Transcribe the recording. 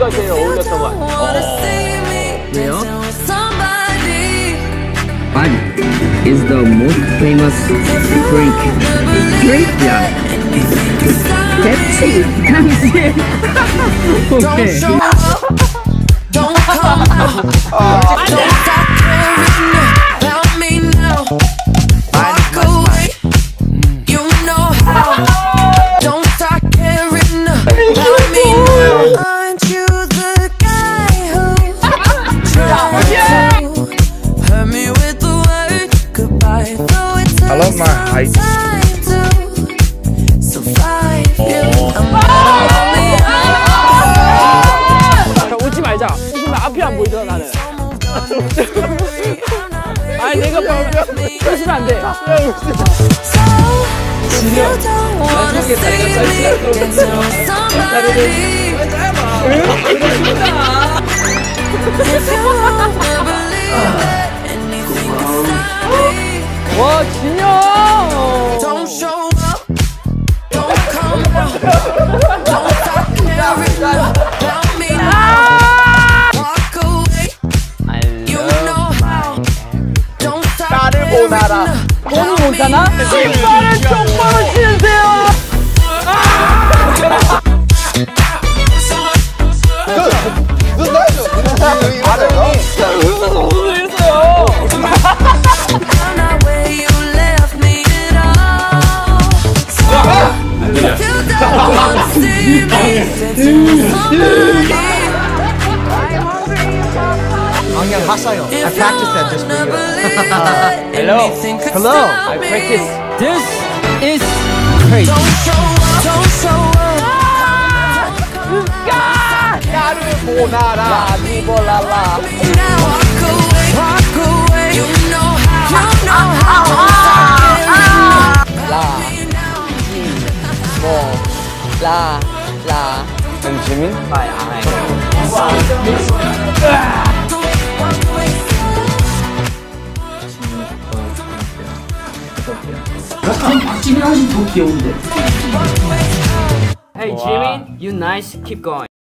B가 제일 어울렸던 것 같아요. Wanna see me 왜요? dancing with somebody. Bud is the most famous drink. Drink? Yeah. Pepsi. 당신. Don't okay. show up, don't come out. love my height. 자, 웃지 말자. 웃으면 앞이 안 보이더라, 나는. 아니, 내가 보면 웃으면 안 돼. 진영. 나중에 자기가 잘 지내도록. 나를 알아 돈이 오잖아? 신발을 똑바로 신으세요 Yeah. Hasayo. Hasayo. I practiced that just for you. Uh, hello. Hello. I practiced. This is crazy. Don't show up. Don't show up. La, la. And Jimmy, my eye. 김지민? 마이 아이. Hey Jimmy, you nice. Keep going.